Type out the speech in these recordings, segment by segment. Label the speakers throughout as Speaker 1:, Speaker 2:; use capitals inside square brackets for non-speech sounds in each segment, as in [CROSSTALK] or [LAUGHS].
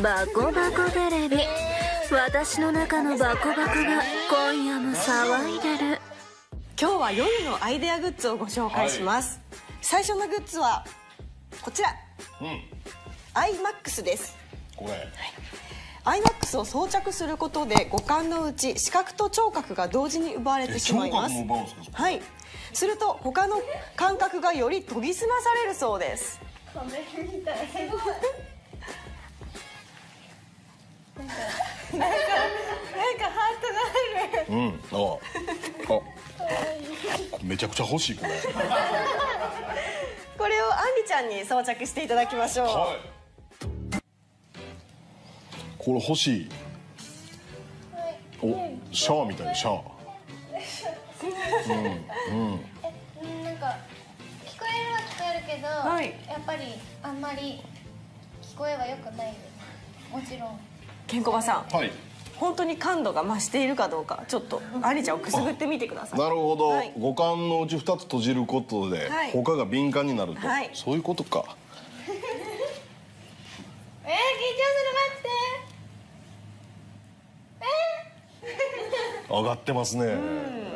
Speaker 1: バコバコテレビ私の中のバコバコが今夜も騒いでる。
Speaker 2: 今日は夜のアイデアグッズをご紹介します、最初のグッズはこちら。
Speaker 3: うん。
Speaker 2: iMAX です。
Speaker 3: これ。
Speaker 2: iMAX を装着することで五感のうち視覚と聴覚が同時に奪われてしまいます。
Speaker 3: え聴覚も奪うんですかそこ
Speaker 2: はい。すると他の感覚がより研ぎ澄まされるそうです。なん
Speaker 3: うん。ああ。めちゃくちゃ欲しいこれ。[LAUGHS]
Speaker 2: これをあんりちゃんに装着していただきましょう、
Speaker 3: はい。これ欲しい。おシャアみたい。なシャア [LAUGHS]
Speaker 4: うんなんか聞こえるは聞こえるけど、
Speaker 2: はい。
Speaker 4: やっぱりあんまり聞こえは良くない。ですもちろん。
Speaker 2: ケンコバさん。
Speaker 3: はい
Speaker 2: 本当に感度が増しているかどうかちょっとあん。りちゃんをくすぐってみてください。
Speaker 3: なるほど、
Speaker 2: はい。
Speaker 3: 五感のうち2つ閉じることで、
Speaker 2: はい。
Speaker 3: 他が敏感になると、
Speaker 2: はい。
Speaker 3: そういうことか。[LAUGHS]
Speaker 4: えー、緊張する待って。[LAUGHS]
Speaker 3: 上がってますね、
Speaker 4: でも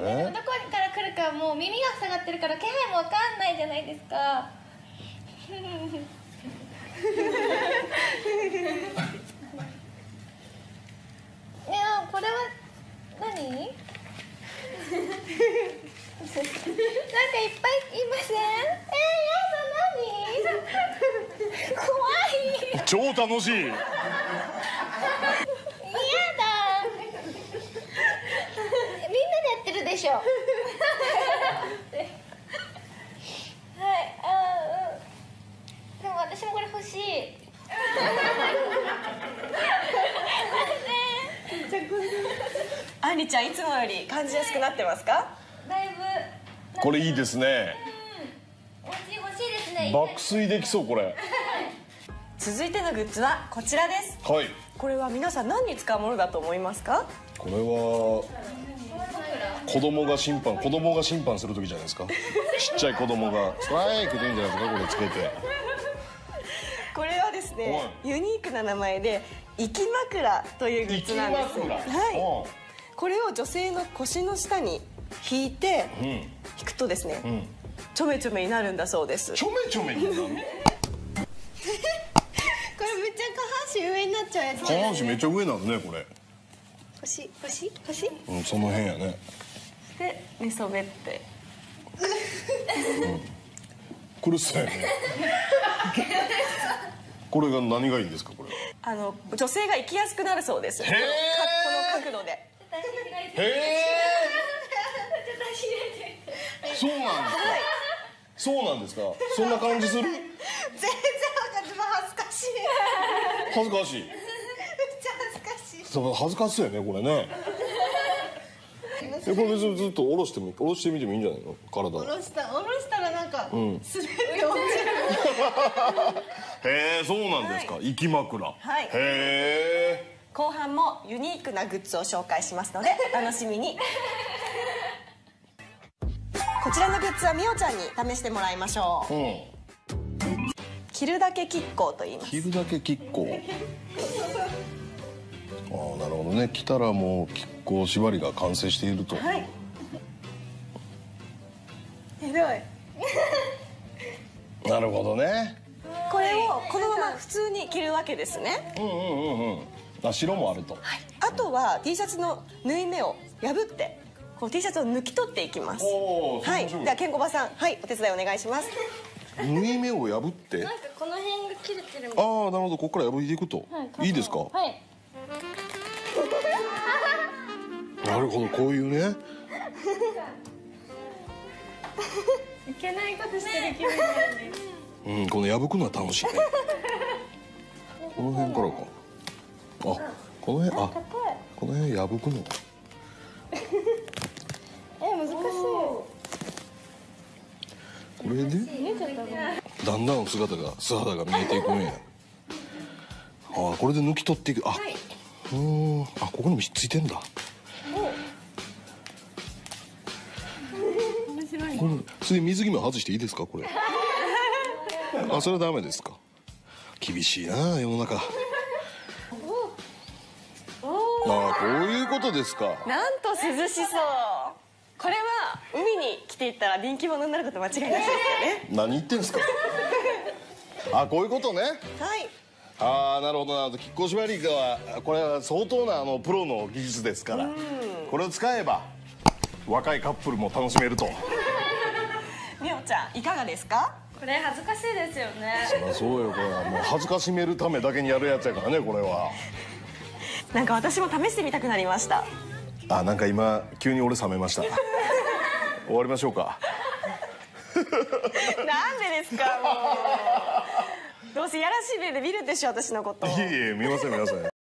Speaker 3: え
Speaker 4: どこから来るかもう耳が塞がってるから気配もわかんないじゃないですか [LAUGHS] いやこれは何？なんかいっぱいいません？えー、やだ何？[LAUGHS] 怖い。
Speaker 3: 超楽しい
Speaker 4: 嫌だみんなでやってるでしょはいあーうんでも私もこれ欲しい
Speaker 2: あんりちゃんいつもより感じやすくなってますか？
Speaker 4: だいぶ。
Speaker 3: これいいですね。
Speaker 4: 欲しい欲しいですね
Speaker 3: 爆睡できそうこれ。[LAUGHS]
Speaker 2: 続いてのグッズはこちらです。
Speaker 3: はい。
Speaker 2: これは皆さん何に使うものだと思いますか？
Speaker 3: これは子供が審判子供が審判する時じゃないですか。[LAUGHS] ちっちゃい子供がストライクでいいんじゃないですかこれつけて。
Speaker 2: これはですねユニークな名前で生き枕というグッズなんです。
Speaker 3: 生き枕。
Speaker 2: はいこれを女性の腰の下に引いて
Speaker 3: うん。
Speaker 2: 引くとですね、
Speaker 3: ん。
Speaker 2: ちょめちょめになるんだそうです。
Speaker 3: ちょめちょめになる [LAUGHS]
Speaker 4: これめっちゃ下半身上になっちゃうやつ。
Speaker 3: 下半身めっちゃ上なんねこれ。
Speaker 4: 欲しい欲しい欲しい
Speaker 3: うんその辺やね。
Speaker 2: で寝そべって。
Speaker 3: 苦しそうやね。これが何がいいんですかこれ
Speaker 2: あの女性が生きやすくなるそうです。この角度で [LAUGHS]
Speaker 3: そうなんですか？そうなんですか？そんな感じする？
Speaker 4: 全然恥ずかしい。
Speaker 3: 恥ずかしい。
Speaker 4: めっちゃ恥ずかしい。
Speaker 3: そう恥ずかしいよねこれね。[LAUGHS] えこれ別にずっと下ろしても下ろしてみてもいいんじゃないの？体。
Speaker 4: 下ろした下ろしたらなんか、
Speaker 3: ん。
Speaker 4: 滑って落ちる。[LAUGHS]
Speaker 3: へえそうなんですか、生き枕。
Speaker 2: はい。
Speaker 3: へえ
Speaker 2: 後半もユニークなグッズを紹介しますのでお [LAUGHS] 楽しみに。こちらのグッズはみおちゃんに試してもらいましょう。
Speaker 3: うん。
Speaker 2: 着るだけキッコーと言います。
Speaker 3: 着るだけ亀甲ああなるほどね。着たらもう亀甲縛りが完成していると、
Speaker 2: はい。ひどい。[LAUGHS]
Speaker 3: なるほどね。
Speaker 2: これをこのまま普通に着るわけですね。
Speaker 3: うんうんうんうんあ白もあると、
Speaker 2: あとは T シャツの縫い目を破ってこう T シャツを抜き取っていきます。はい。ではケンコバさん。はい。お手伝いお願いします。
Speaker 3: 縫い目を破って。
Speaker 4: なんかこの辺が切れてる
Speaker 3: ああなるほど。ここから破いていくと、い、いですか？
Speaker 4: はい。[LAUGHS]
Speaker 3: なるほどこういうね。
Speaker 4: いけないことしてる気分だよね
Speaker 3: うんこの破くのは楽しいね。[LAUGHS] この辺からかあこの辺あこの辺破くの？[LAUGHS]
Speaker 4: え難しい。
Speaker 3: これで？だんだん姿が素肌が見えていくんや。ああこれで抜き取っていく。あ、うーん。あここにもひっついてんだ。これそ水着も外していいですか？これ。あそれはダメですか？厳しいな世の中ういうことですか？
Speaker 2: なんと涼しそう。これは海に来ていったら人気者になること間違いなしですよね。
Speaker 3: 何言ってんすか？[LAUGHS] あこういうことね。
Speaker 2: はい。
Speaker 3: ああなるほどな。るほど亀甲縛りはこれは相当なあのプロの技術ですから。これを使えば若いカップルも楽しめると。[LAUGHS]
Speaker 2: みおちゃんいかがですか？
Speaker 4: これ恥ずかしいですよね。
Speaker 3: あそうよこれは。もう恥ずかしめるためだけにやるやつやからねこれは
Speaker 2: なんか私も試してみたくなりました。
Speaker 3: あなんか今急に俺冷めました。[LAUGHS] 終わりましょうか。
Speaker 2: なんでですかもう。どうせやらしい目で見るでしょ私のこと。
Speaker 3: いえいえ見ません見ません